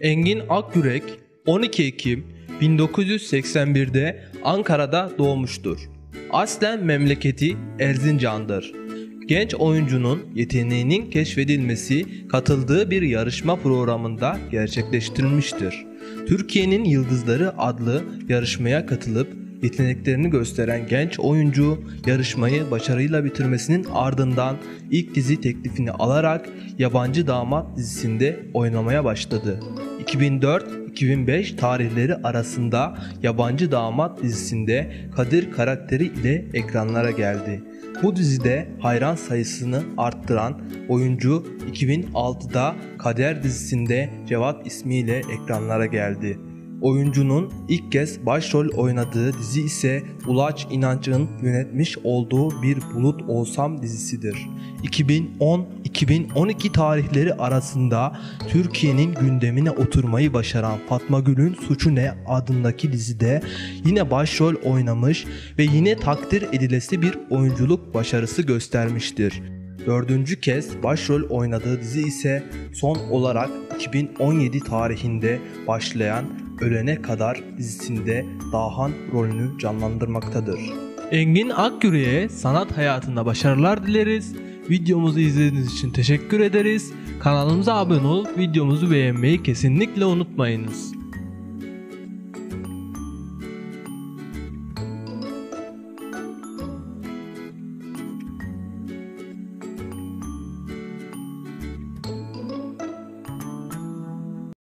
Engin Akyürek 12 Ekim 1981'de Ankara'da doğmuştur. Aslen memleketi Erzincan'dır. Genç oyuncunun yeteneğinin keşfedilmesi katıldığı bir yarışma programında gerçekleştirilmiştir. Türkiye'nin Yıldızları adlı yarışmaya katılıp yeteneklerini gösteren genç oyuncu yarışmayı başarıyla bitirmesinin ardından ilk dizi teklifini alarak Yabancı Damat dizisinde oynamaya başladı. 2004-2005 tarihleri arasında Yabancı Damat dizisinde Kadir karakteri ile ekranlara geldi. Bu dizide hayran sayısını arttıran oyuncu 2006'da Kader dizisinde Cevat ismiyle ekranlara geldi. Oyuncunun ilk kez başrol oynadığı dizi ise Ulaç İnanç'ın yönetmiş olduğu Bir Bulut Olsam dizisidir. 2010-2012 tarihleri arasında Türkiye'nin gündemine oturmayı başaran Fatma Gül'ün Suçu Ne adındaki dizide yine başrol oynamış ve yine takdir edilesi bir oyunculuk başarısı göstermiştir. Dördüncü kez başrol oynadığı dizi ise son olarak 2017 tarihinde başlayan Ölene Kadar dizisinde Dahan rolünü canlandırmaktadır. Engin Akgüre'ye sanat hayatında başarılar dileriz. Videomuzu izlediğiniz için teşekkür ederiz. Kanalımıza abone olup videomuzu beğenmeyi kesinlikle unutmayınız.